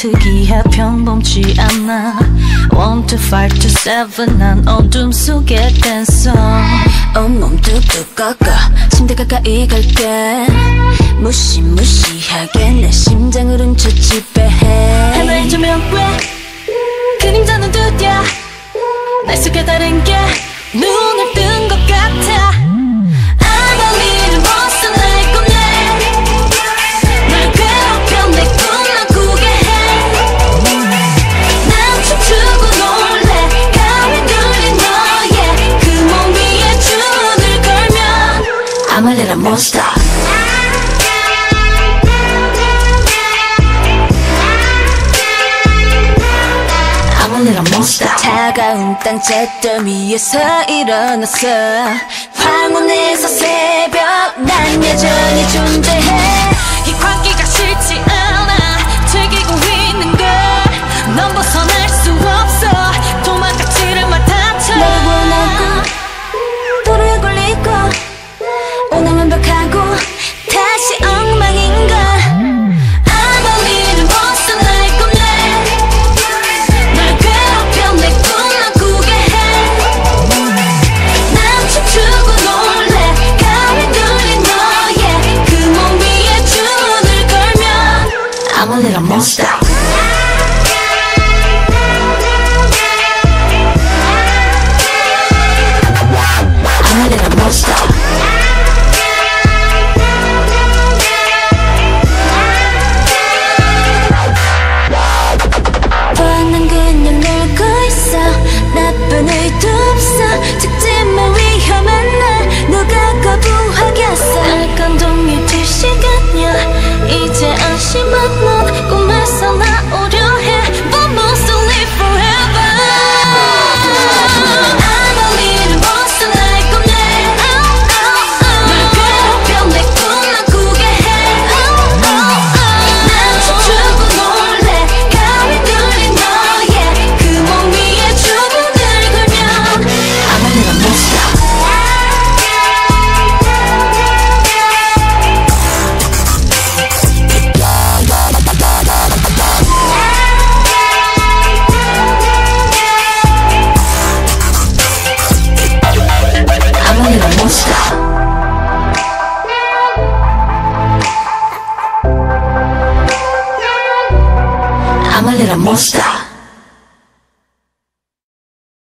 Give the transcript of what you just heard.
특이해 평범치 않아. One to five to seven 난 어둠 속에 댄서. 온몸 뚝뚝 꺾어 침대 가까이 갈게. 무시무시하게 내 심장을 훔쳐 지배해. 하나의 조명 왜 그림자는 두드야 날 속에 다른 게. 눈을 A little monster 차가운 땅 잿더미 위에서 일어났어 황혼에서 새벽 난 여전히 존재해 little monster. so long. I'm a little more style.